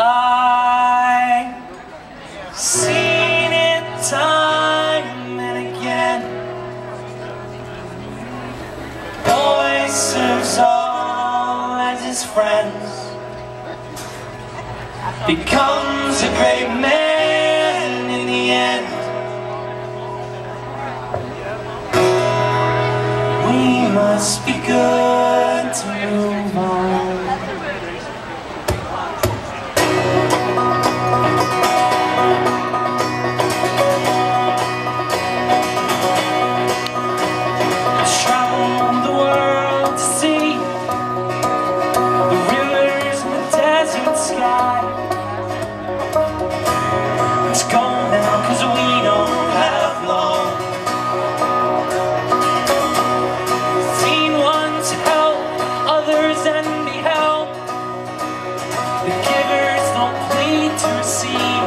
lie. Seen it time and again. Boy serves all as his friends. Becomes a great man in the end. We must be good to move on. see.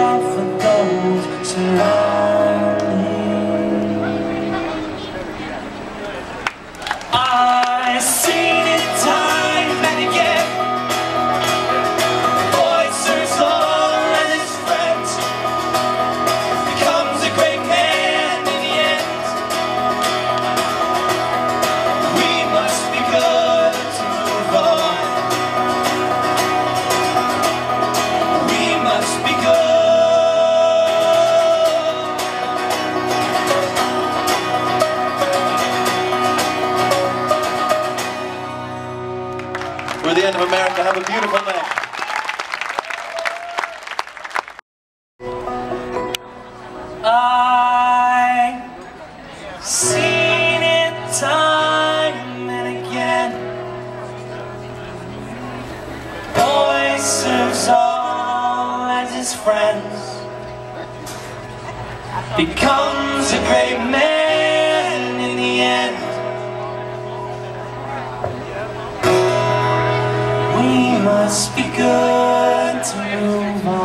love for those surrounding lie. Seen it time and again. Boy serves all as his friends. Becomes a great man in the end. We must be good to move on.